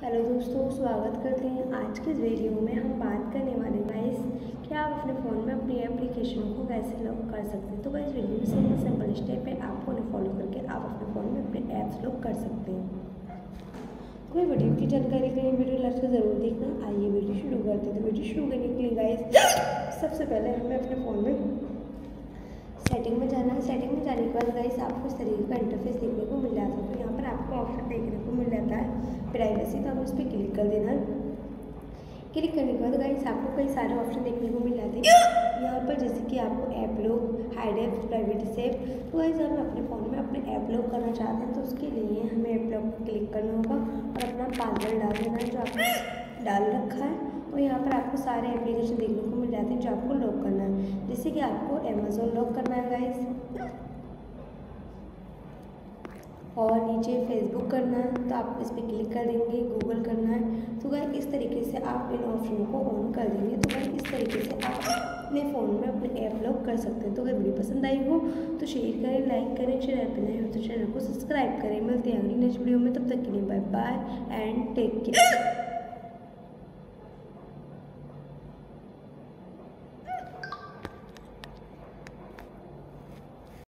Hello दोस्तों, स्वागत करते हैं आज के इस वीडियो में। हम बात करने वाले गाइस कि आप अपने फ़ोन में अपनी एप्लीकेशन को कैसे लॉक कर सकते हैं। तो गाइस वीडियो में सिंपल सिंपल स्टेप है। आपको उन्हें फॉलो करके आप अपने फ़ोन में अपने ऐप्स लॉक कर सकते हैं। कोई वीडियो की जानकारी के लिए वीडियो लास्ट से ज़रूर देखना। आइए वीडियो शुरू करते तो वीडियो शुरू करने के लिए गाइस सबसे पहले हमें अपने फ़ोन में सेटिंग में जाना है। सेटिंग में जाने के बाद गाइस आपको इस तरीके का इंटरफेस देखने को मिल जाता है। तो यहाँ पर आपको ऑप्शन देखने को मिल जाता है। प्राइवेसी तो आप उस पर क्लिक कर देना। क्लिक करने के बाद गाइस आपको कई सारे ऑप्शन देखने को मिल जाते हैं। यहाँ पर जैसे कि आपको app lock hide app private safe तो गाइस हम अपने फ़ोन में अपने ऐप लॉक करना चाहते हैं तो उसके लिए हमें ऐप लॉक क्लिक करना होगा और अपना पासवर्ड डाल देना है, जो आपने डाल रखा है। और यहाँ पर आपको सारे एप्लीकेशन देखने को मिल जाते हैं, जो आपको लॉक करना है। जैसे कि आपको अमेज़ोन लॉक करना है गाइस और नीचे फेसबुक करना है तो आप इस पर क्लिक कर देंगे गूगल करना है। तो गाइस इस तरीके से आप इन ऑप्शनों को ऑन कर देंगे। तो गाइस इस तरीके से आप अपने फ़ोन में अपने ऐप लॉक कर सकते हैं। तो अगर वीडियो पसंद आई हो तो शेयर करें लाइक करें। चैनल पर नए हो तो चैनल को सब्सक्राइब करें। मिलते हैं अगली नेक्स्ट वीडियो में। तब तक के लिए bye bye and take care